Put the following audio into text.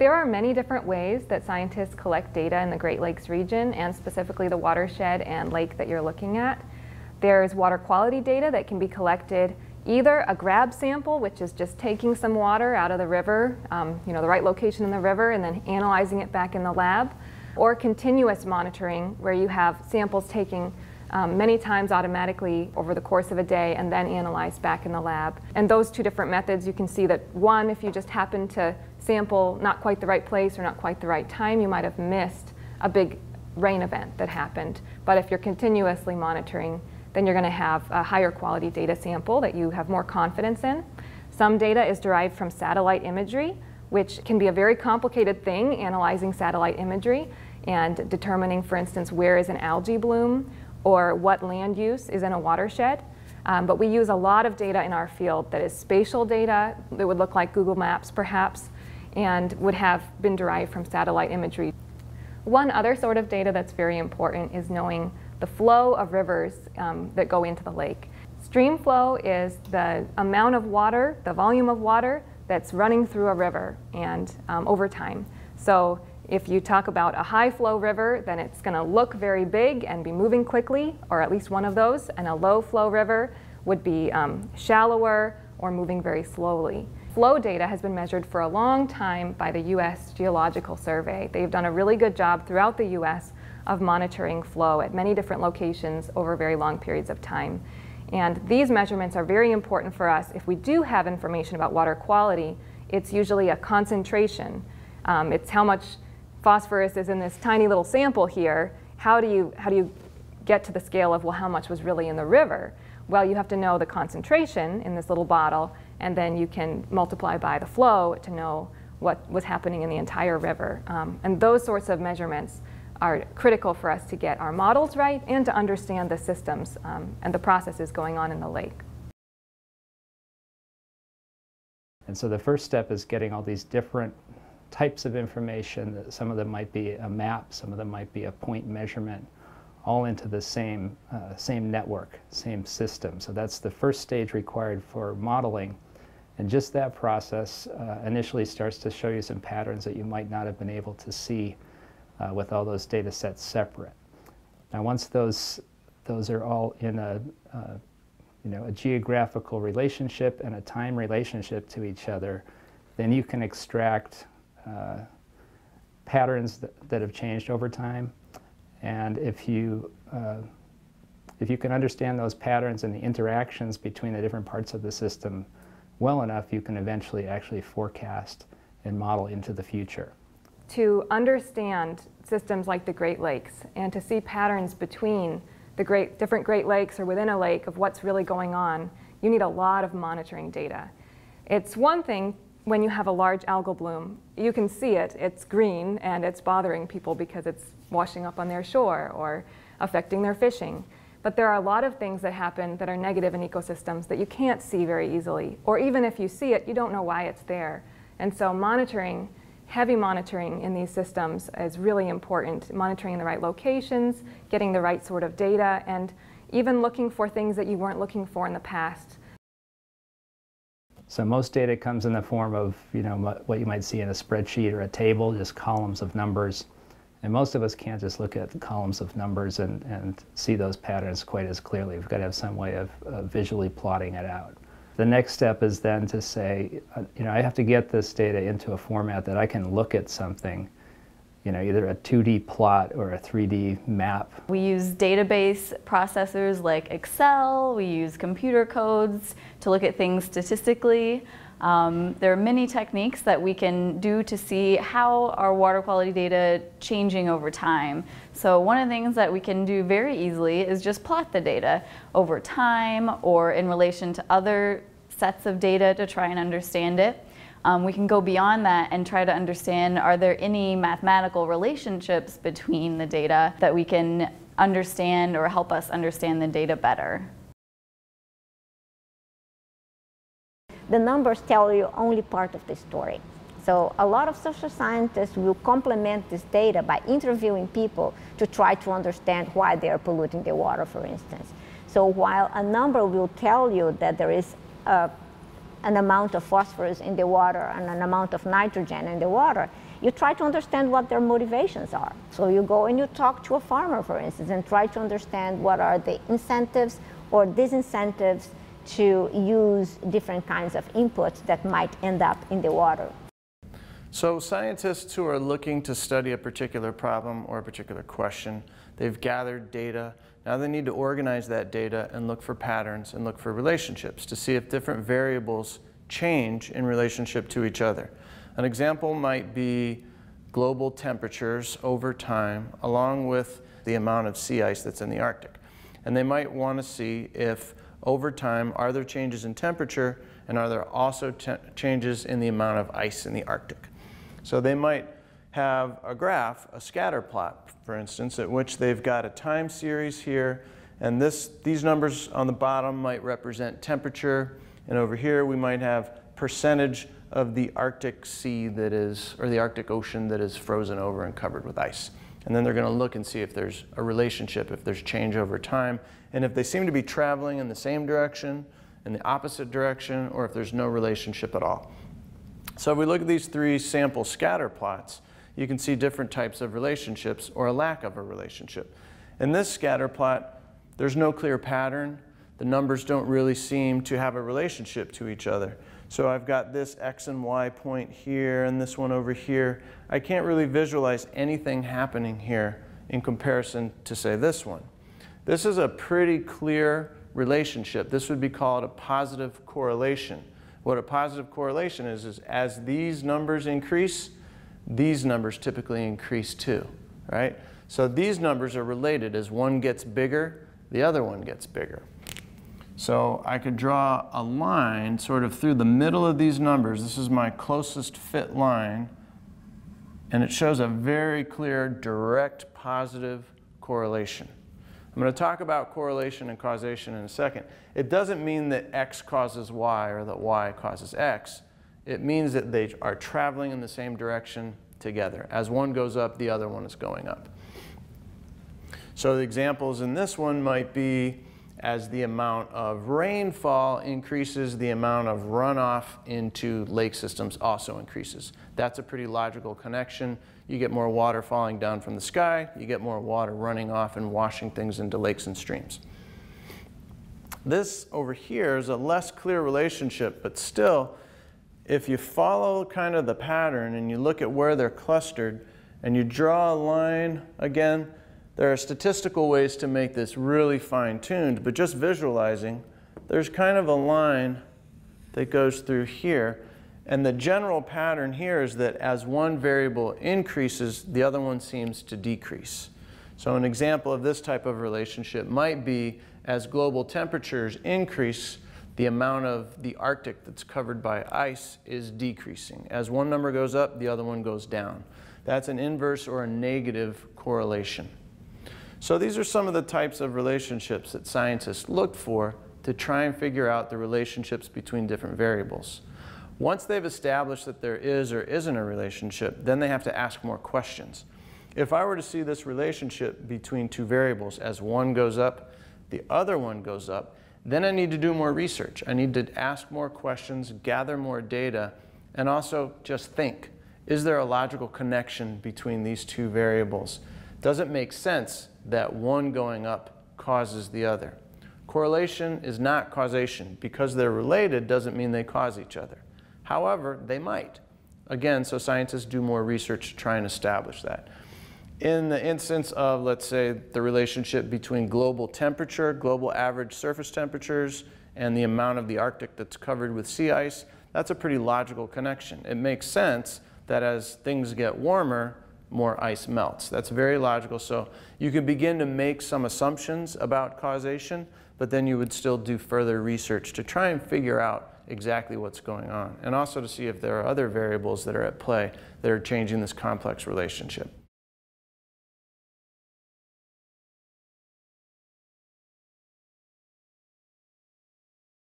There are many different ways that scientists collect data in the Great Lakes region and specifically the watershed and lake that you're looking at. There's water quality data that can be collected either a grab sample, which is just taking some water out of the river, um, you know, the right location in the river, and then analyzing it back in the lab, or continuous monitoring, where you have samples taking um, many times automatically over the course of a day and then analyzed back in the lab. And those two different methods, you can see that one, if you just happen to sample not quite the right place or not quite the right time, you might have missed a big rain event that happened. But if you're continuously monitoring, then you're going to have a higher quality data sample that you have more confidence in. Some data is derived from satellite imagery, which can be a very complicated thing, analyzing satellite imagery and determining, for instance, where is an algae bloom or what land use is in a watershed. Um, but we use a lot of data in our field that is spatial data that would look like Google Maps perhaps and would have been derived from satellite imagery. One other sort of data that's very important is knowing the flow of rivers um, that go into the lake. Stream flow is the amount of water, the volume of water that's running through a river and um, over time. So if you talk about a high flow river, then it's going to look very big and be moving quickly, or at least one of those, and a low flow river would be um, shallower or moving very slowly. Flow data has been measured for a long time by the U.S. Geological Survey. They've done a really good job throughout the U.S. of monitoring flow at many different locations over very long periods of time. And these measurements are very important for us. If we do have information about water quality, it's usually a concentration. Um, it's how much phosphorus is in this tiny little sample here. How do you, how do you get to the scale of, well, how much was really in the river? Well, you have to know the concentration in this little bottle, and then you can multiply by the flow to know what was happening in the entire river. Um, and those sorts of measurements are critical for us to get our models right and to understand the systems um, and the processes going on in the lake. And so the first step is getting all these different types of information. Some of them might be a map, some of them might be a point measurement, all into the same, uh, same network, same system. So that's the first stage required for modeling. And just that process uh, initially starts to show you some patterns that you might not have been able to see uh, with all those data sets separate. Now once those, those are all in a, uh, you know, a geographical relationship and a time relationship to each other, then you can extract uh, patterns that, that have changed over time and if you, uh, if you can understand those patterns and the interactions between the different parts of the system well enough, you can eventually actually forecast and model into the future. To understand systems like the Great Lakes and to see patterns between the great, different Great Lakes or within a lake of what's really going on, you need a lot of monitoring data. It's one thing when you have a large algal bloom, you can see it, it's green and it's bothering people because it's washing up on their shore or affecting their fishing. But there are a lot of things that happen that are negative in ecosystems that you can't see very easily. Or even if you see it, you don't know why it's there. And so monitoring, heavy monitoring in these systems is really important. Monitoring the right locations, getting the right sort of data, and even looking for things that you weren't looking for in the past. So most data comes in the form of, you know, what you might see in a spreadsheet or a table, just columns of numbers. And most of us can't just look at the columns of numbers and, and see those patterns quite as clearly. We've got to have some way of visually plotting it out. The next step is then to say, uh, you know, I have to get this data into a format that I can look at something, you know, either a 2D plot or a 3D map. We use database processors like Excel, we use computer codes to look at things statistically. Um, there are many techniques that we can do to see how our water quality data changing over time. So one of the things that we can do very easily is just plot the data over time or in relation to other sets of data to try and understand it. Um, we can go beyond that and try to understand are there any mathematical relationships between the data that we can understand or help us understand the data better. The numbers tell you only part of the story. So a lot of social scientists will complement this data by interviewing people to try to understand why they are polluting the water, for instance. So while a number will tell you that there is a, an amount of phosphorus in the water and an amount of nitrogen in the water, you try to understand what their motivations are. So you go and you talk to a farmer, for instance, and try to understand what are the incentives or disincentives to use different kinds of inputs that might end up in the water. So scientists who are looking to study a particular problem or a particular question, they've gathered data. Now they need to organize that data and look for patterns and look for relationships to see if different variables change in relationship to each other. An example might be global temperatures over time along with the amount of sea ice that's in the Arctic. And they might want to see if over time are there changes in temperature and are there also changes in the amount of ice in the Arctic. So they might have a graph, a scatter plot, for instance, at which they've got a time series here, and this, these numbers on the bottom might represent temperature, and over here we might have percentage of the Arctic Sea that is, or the Arctic Ocean that is frozen over and covered with ice. And then they're going to look and see if there's a relationship, if there's change over time, and if they seem to be traveling in the same direction, in the opposite direction, or if there's no relationship at all. So if we look at these three sample scatter plots, you can see different types of relationships or a lack of a relationship. In this scatter plot, there's no clear pattern. The numbers don't really seem to have a relationship to each other. So I've got this X and Y point here and this one over here. I can't really visualize anything happening here in comparison to say this one. This is a pretty clear relationship. This would be called a positive correlation. What a positive correlation is, is as these numbers increase, these numbers typically increase too, right? So these numbers are related. As one gets bigger, the other one gets bigger. So I could draw a line sort of through the middle of these numbers. This is my closest fit line. And it shows a very clear, direct, positive correlation. I'm going to talk about correlation and causation in a second. It doesn't mean that X causes Y or that Y causes X. It means that they are traveling in the same direction together. As one goes up, the other one is going up. So the examples in this one might be as the amount of rainfall increases, the amount of runoff into lake systems also increases. That's a pretty logical connection. You get more water falling down from the sky, you get more water running off and washing things into lakes and streams. This over here is a less clear relationship, but still, if you follow kind of the pattern and you look at where they're clustered and you draw a line again, there are statistical ways to make this really fine-tuned, but just visualizing, there's kind of a line that goes through here. And the general pattern here is that as one variable increases, the other one seems to decrease. So an example of this type of relationship might be as global temperatures increase, the amount of the Arctic that's covered by ice is decreasing. As one number goes up, the other one goes down. That's an inverse or a negative correlation. So these are some of the types of relationships that scientists look for to try and figure out the relationships between different variables. Once they've established that there is or isn't a relationship, then they have to ask more questions. If I were to see this relationship between two variables as one goes up, the other one goes up, then I need to do more research. I need to ask more questions, gather more data, and also just think. Is there a logical connection between these two variables? Does it make sense that one going up causes the other? Correlation is not causation. Because they're related doesn't mean they cause each other. However, they might. Again, so scientists do more research to try and establish that. In the instance of, let's say, the relationship between global temperature, global average surface temperatures, and the amount of the Arctic that's covered with sea ice, that's a pretty logical connection. It makes sense that as things get warmer, more ice melts. That's very logical. So you could begin to make some assumptions about causation, but then you would still do further research to try and figure out exactly what's going on, and also to see if there are other variables that are at play that are changing this complex relationship.